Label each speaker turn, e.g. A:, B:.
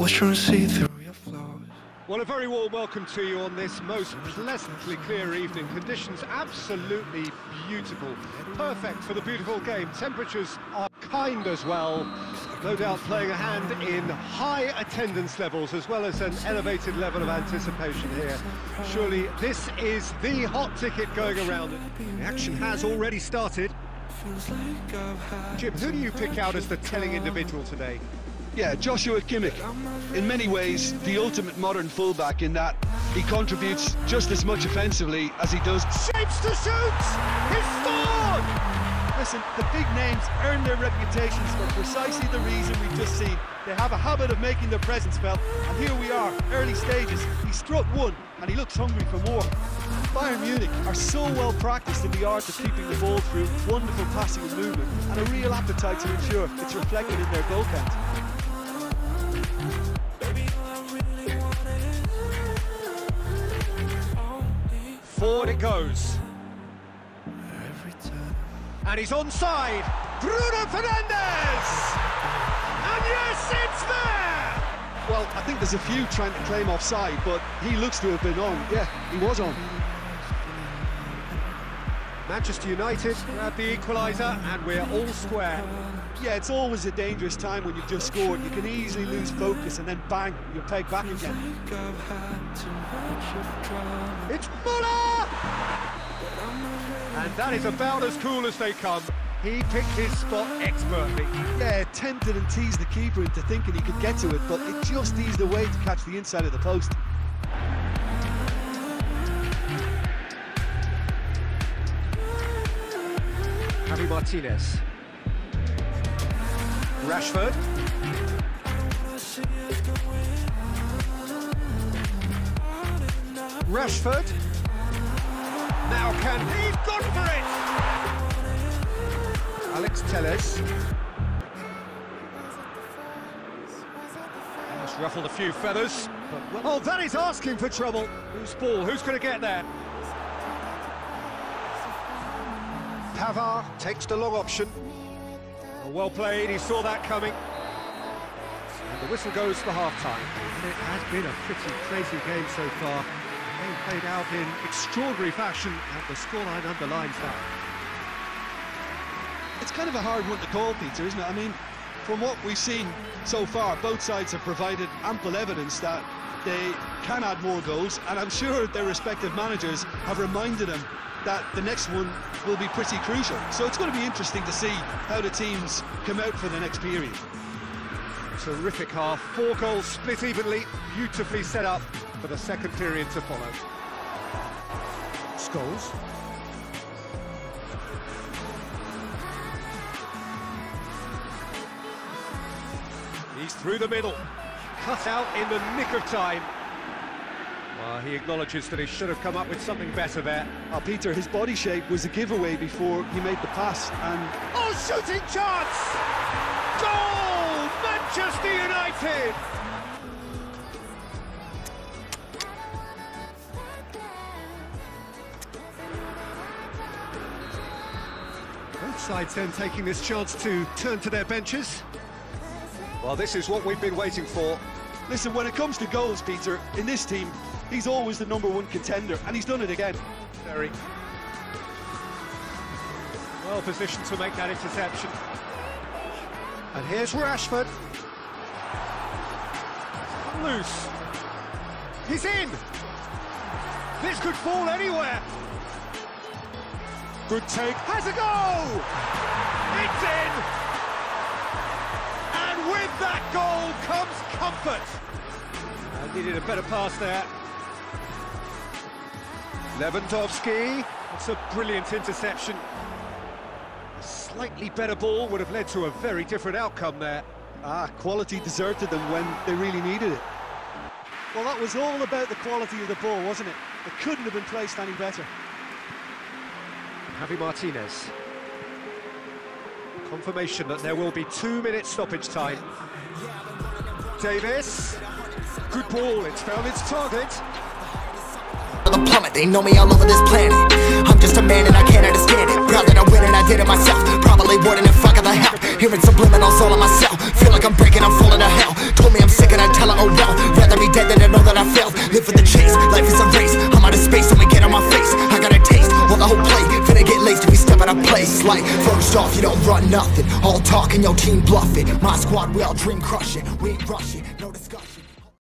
A: Always trying to see through your flaws.
B: Well, a very warm welcome to you on this most pleasantly clear evening. Conditions absolutely beautiful. Perfect for the beautiful game. Temperatures are kind as well. No doubt playing a hand in high attendance levels as well as an elevated level of anticipation here. Surely this is the hot ticket going around. The action has already started. Jim, who do you pick out as the telling individual today?
C: Yeah, Joshua Kimmich. In many ways, the ultimate modern fullback in that he contributes just as much offensively as he does.
B: Shapes to shoot! He scored!
C: Listen, the big names earn their reputations for precisely the reason we've just seen. They have a habit of making their presence felt, and here we are, early stages. He struck one, and he looks hungry for more. Bayern Munich are so well practiced in the art of keeping the ball through, wonderful passing and movement, and a real appetite to ensure it's reflected in their goal count.
B: Forward it goes. And he's onside. Bruno Fernandes! And yes, it's there!
C: Well, I think there's a few trying to claim offside, but he looks to have been on. Yeah, he was on.
B: Manchester United grab the equaliser and we're all square.
C: Yeah, it's always a dangerous time when you've just scored. You can easily lose focus and then bang, you're pegged back again.
B: It's Muller! And that is about as cool as they come. He picked his spot expertly.
C: Yeah, tempted and teased the keeper into thinking he could get to it, but it just eased away to catch the inside of the post.
B: Javi Martinez. Rashford. Rashford. Now can he's gone for it. Alex Telles. Ruffled a few feathers. But, oh, that is asking for trouble. Whose ball? Who's going to get there? Pavard takes the long option. Oh, well played, he saw that coming. And the whistle goes for half-time. And it has been a pretty crazy game so far. The game played out in extraordinary fashion, and the scoreline underlines that.
C: It's kind of a hard one to call, Peter, isn't it? I mean, from what we've seen so far, both sides have provided ample evidence that they can add more goals, and I'm sure their respective managers have reminded them that the next one will be pretty crucial. So it's going to be interesting to see how the teams come out for the next period.
B: Terrific half, four goals split evenly, beautifully set up for the second period to follow. Scholes. He's through the middle, cut out in the nick of time. Well, he acknowledges that he should have come up with something better there.
C: Oh, Peter, his body shape was a giveaway before he made the pass, and...
B: Oh, shooting chance! Goal! Manchester United! Both sides then taking this chance to turn to their benches. Well, this is what we've been waiting for.
C: Listen, when it comes to goals, Peter, in this team, he's always the number one contender, and he's done it again.
B: Very well positioned to make that interception. And here's Rashford. Loose. He's in. This could fall anywhere. Good take. Has a go. It's in. That goal comes comfort. I needed a better pass there. Lewandowski. It's a brilliant interception. A slightly better ball would have led to a very different outcome there.
C: Ah, quality deserted them when they really needed it. Well, that was all about the quality of the ball, wasn't it? It couldn't have been placed any better.
B: Javi Martinez. Confirmation that there will be two minutes stoppage time. Davies. Good ball, it's found its target.
D: The plummet, they know me all over this planet. I'm just a man and I can't understand it. Proud that I win and I did it myself. Probably wouldn't the. Hearing myself. Feel like I'm breaking, I'm falling to hell. Told me I'm sick and I tell her, oh. Rather be dead than to know that I failed. Live for the chase, life is a race. I'm place. Like, first off, you don't run nothing. All talking, your team bluffing. My squad, we all dream crushing. We ain't rushing.